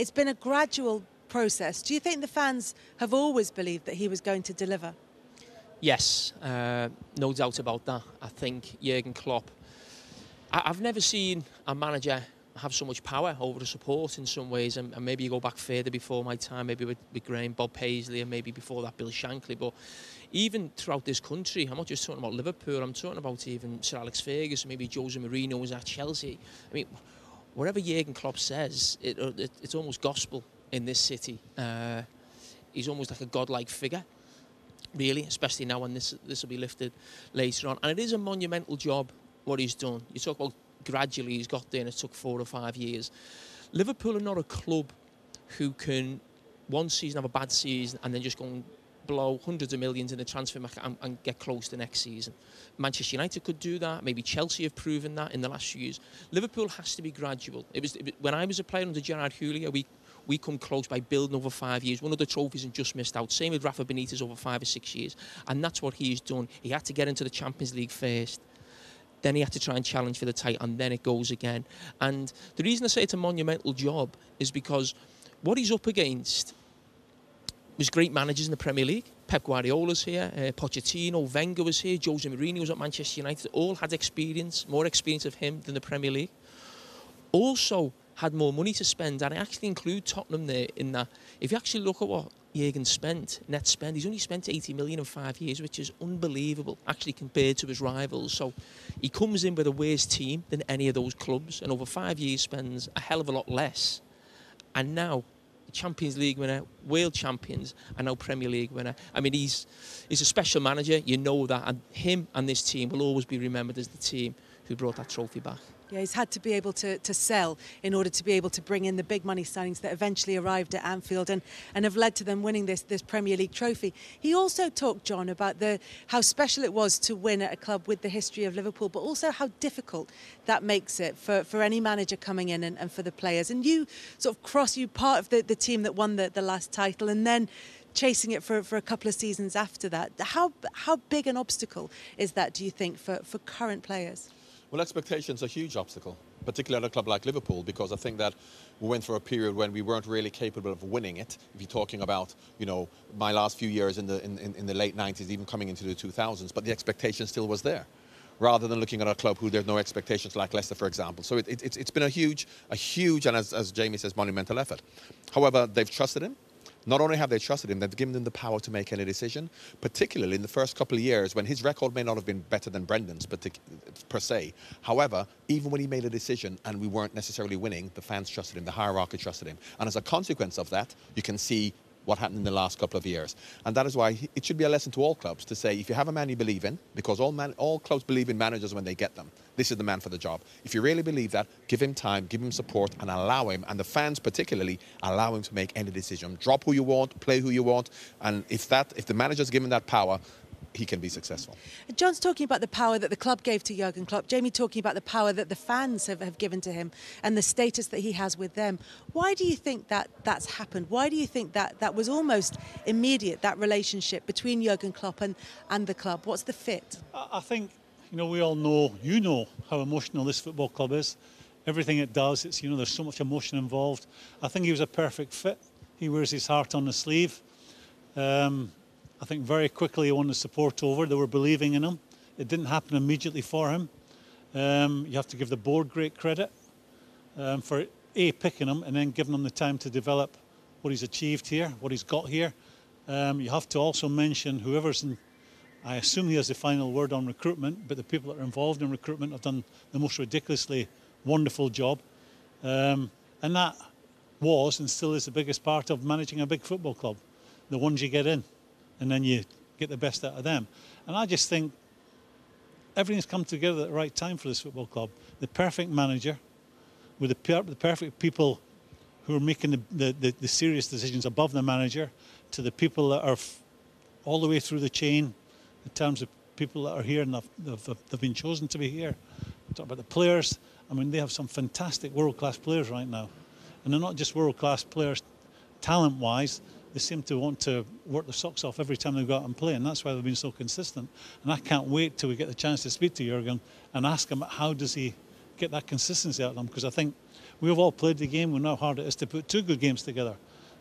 it's been a gradual process. Do you think the fans have always believed that he was going to deliver? Yes, uh, no doubt about that. I think Jurgen Klopp. I, have never seen a manager have so much power over the support in some ways, and, and maybe you go back further before my time, maybe with, with Graham, Bob Paisley, and maybe before that Bill Shankly. But even throughout this country, I'm not just talking about Liverpool. I'm talking about even Sir Alex Ferguson, maybe Jose Mourinho was at Chelsea. I mean, whatever Jurgen Klopp says, it, it, it's almost gospel in this city. Uh, he's almost like a godlike figure, really, especially now when this this will be lifted later on. And it is a monumental job what he's done. You talk about gradually he's got there and it took four or five years. Liverpool are not a club who can one season have a bad season and then just go and blow hundreds of millions in the transfer market and, and, get close to next season. Manchester United could do that. Maybe Chelsea have proven that in the last few years. Liverpool has to be gradual. It was, it, when I was a player under Gerard Houllier, we we come close by building over five years. One of the trophies and just missed out. Same with Rafa Benitez over five or six years. And that's what he's done. He had to get into the Champions League first. Then he had to try and challenge for the title, and then it goes again. And the reason I say it's a monumental job is because what he's up against was great managers in the Premier League. Pep Guardiola's here, uh, Pochettino, Wenger was here, Jose Mourinho was at Manchester United. All had experience, more experience of him than the Premier League. Also, had more money to spend, and I actually include Tottenham there in that. If you actually look at what Jurgen spent, net spend, he's only spent 80 million in five years, which is unbelievable, actually compared to his rivals. So he comes in with a worse team than any of those clubs, and over five years spends a hell of a lot less. And now, Champions League winner, world champions, and now Premier League winner. I mean, he's he's a special manager. You know that, and him and this team will always be remembered as the team who brought that trophy back. Yeah, he's had to be able to, to sell in order to be able to bring in the big money signings that eventually arrived at Anfield and, and have led to them winning this, this Premier League trophy. He also talked, John, about the how special it was to win at a club with the history of Liverpool, but also how difficult that makes it for, for any manager coming in and, and for the players. And you sort of cross, you part of the, the team that won the, the last title and then chasing it for, for a couple of seasons after that. How, how big an obstacle is that, do you think, for, for current players? Well, expectations are a huge obstacle, particularly at a club like Liverpool, because I think that we went through a period when we weren't really capable of winning it. If you're talking about, you know, my last few years in the in, in, the late 90s, even coming into the 2000s, but the expectation still was there rather than looking at a club who there's no expectations like Leicester, for example. So it, it, it's, it's been a huge, a huge, and as, as Jamie says, monumental effort. However, they've trusted him. Not only have they trusted him, they've given him the power to make any decision, particularly in the first couple of years when his record may not have been better than Brendan's per se. However, even when he made a decision and we weren't necessarily winning, the fans trusted him, the hierarchy trusted him. And as a consequence of that, you can see what happened in the last couple of years. And that is why it should be a lesson to all clubs to say if you have a man you believe in, because all, man, all clubs believe in managers when they get them, this is the man for the job. If you really believe that, give him time, give him support, and allow him, and the fans particularly, allow him to make any decision. Drop who you want, play who you want, and if that, if the manager's given that power, he can be successful. John's talking about the power that the club gave to Jurgen Klopp. Jamie talking about the power that the fans have, have given to him and the status that he has with them. Why do you think that that's happened? Why do you think that that was almost immediate, that relationship between Jurgen Klopp and, and the club? What's the fit? I think, you know, we all know, you know how emotional this football club is. Everything it does, it's, you know, there's so much emotion involved. I think he was a perfect fit. He wears his heart on the sleeve. Um, I think very quickly he won the support over. They were believing in him. It didn't happen immediately for him. Um, you have to give the board great credit um, for A, picking him and then giving him the time to develop what he's achieved here, what he's got here. Um, you have to also mention whoever's in, I assume he has the final word on recruitment, but the people that are involved in recruitment have done the most ridiculously wonderful job. Um, and that was and still is the biggest part of managing a big football club, the ones you get in and then you get the best out of them. And I just think everything's come together at the right time for this football club. The perfect manager, with the, per the perfect people who are making the, the, the, the, serious decisions above the manager, to the people that are all the way through the chain in terms of people that are here and they've, have, have been chosen to be here. Talk about the players. I mean, they have some fantastic world-class players right now. And they're not just world-class players talent-wise, they seem to want to work their socks off every time they go out and play, and that's why they've been so consistent. And I can't wait till we get the chance to speak to Jurgen and ask him how does he get that consistency out of them, because I think We've all played the game. We know how hard it is to put two good games together,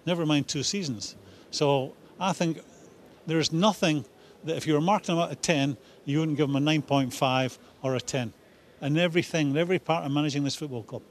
never mind two seasons. So I think there's nothing that if you were marking them out of 10, you wouldn't give them a 9.5 or a 10. And everything, every part of managing this football club.